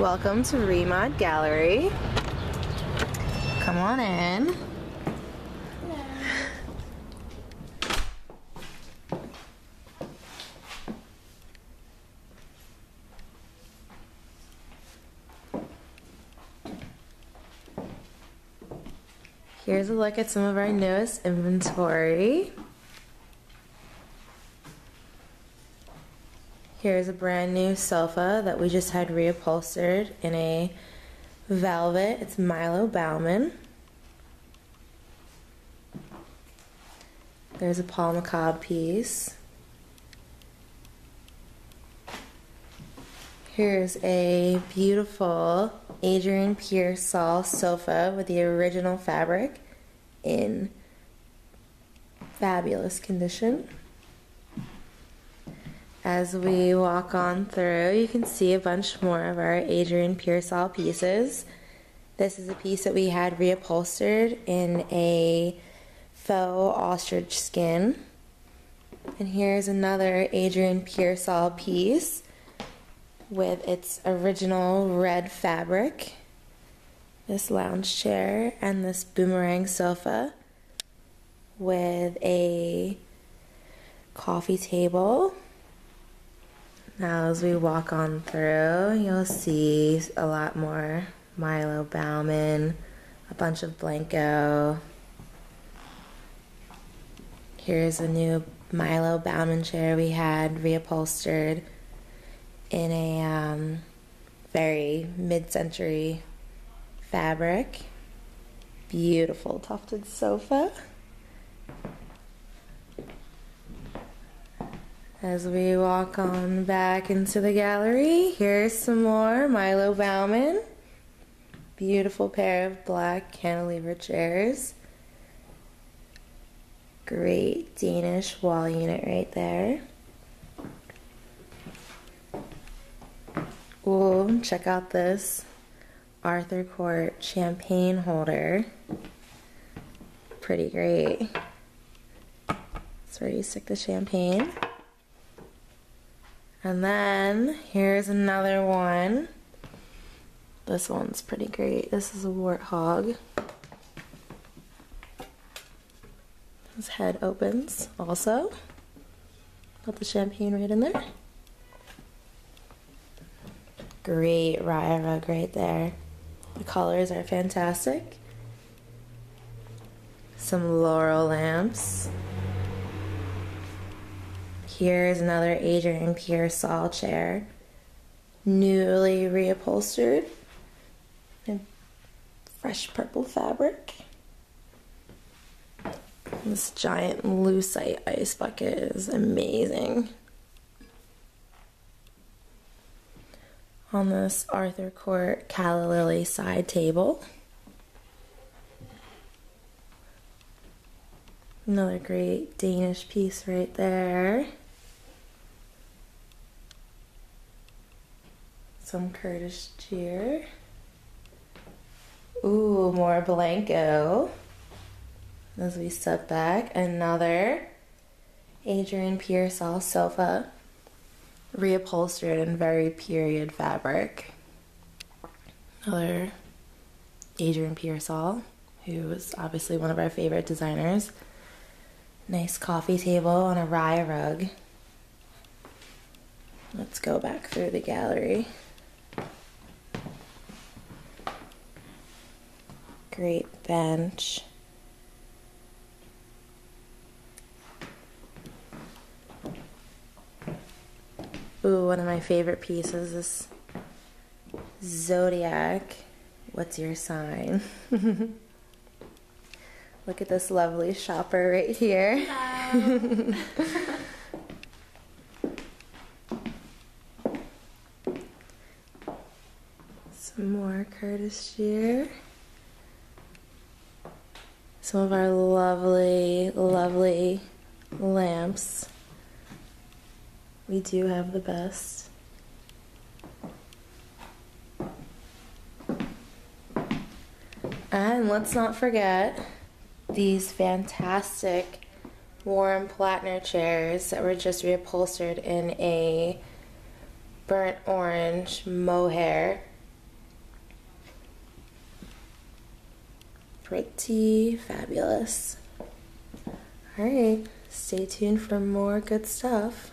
Welcome to Remod Gallery. Come on in. Here's a look at some of our newest inventory. Here's a brand new sofa that we just had reupholstered in a velvet. It's Milo Baughman. There's a Paul McCobb piece. Here's a beautiful Adrian Pearsall sofa with the original fabric in fabulous condition. As we walk on through, you can see a bunch more of our Adrian Pearsall pieces. This is a piece that we had reupholstered in a faux ostrich skin. And here's another Adrian Pearsall piece with its original red fabric, this lounge chair, and this boomerang sofa with a coffee table. Now, as we walk on through, you'll see a lot more Milo Baughman, a bunch of Blenko. Here's a new Milo Baughman chair we had reupholstered in a um, very mid century fabric. Beautiful tufted sofa. As we walk on back into the gallery, here's some more Milo Baughman. Beautiful pair of black cantilever chairs. Great Danish wall unit right there. Ooh, check out this Arthur Court champagne holder. Pretty great. It's where you stick the champagne. And then here's another one. This one's pretty great. This is a warthog. His head opens also. Put the champagne right in there. Great rya rug right there. The colors are fantastic. Some laurel lamps. Here's another Adrian Pearsall chair, newly reupholstered in fresh purple fabric. This giant lucite ice bucket is amazing. On this Arthur Court calla lily side table. Another great Danish piece right there. Some Curtis Jere. Ooh, more Blenko. As we step back, another Adrian Pearsall sofa, reupholstered in very period fabric. Another Adrian Pearsall, who is obviously one of our favorite designers. Nice coffee table on a rya rug. Let's go back through the gallery. Great bench. Ooh, one of my favorite pieces is Zodiac. What's your sign? Look at this lovely shopper right here. Some more Curtis Jere some of our lovely, lovely lamps. We do have the best. And let's not forget these fantastic Warren Platner chairs that were just reupholstered in a burnt orange mohair pretty fabulous. Alright, stay tuned for more good stuff.